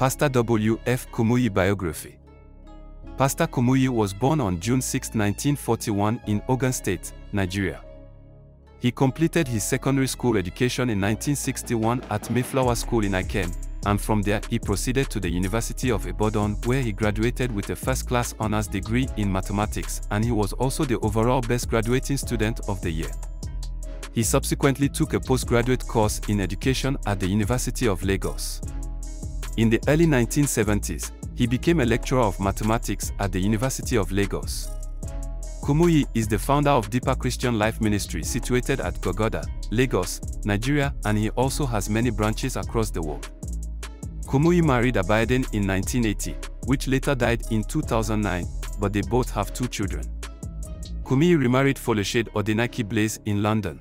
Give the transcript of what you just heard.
Pastor W. F. Kumuyi biography. Pastor Kumuyi was born on June 6, 1941 in Ogun State, Nigeria. He completed his secondary school education in 1961 at Mayflower School in Ikenne, and from there he proceeded to the University of Ibadan where he graduated with a first-class honors degree in mathematics and he was also the overall best graduating student of the year. He subsequently took a postgraduate course in education at the University of Lagos. In the early 1970s, he became a lecturer of mathematics at the University of Lagos. Kumuyi is the founder of Deeper Christian Life Ministry situated at Gbagada, Lagos, Nigeria and he also has many branches across the world. Kumuyi married Abiodun in 1980, which later died in 2009, but they both have two children. Kumuyi remarried Folashade Odenaki Blaze in London.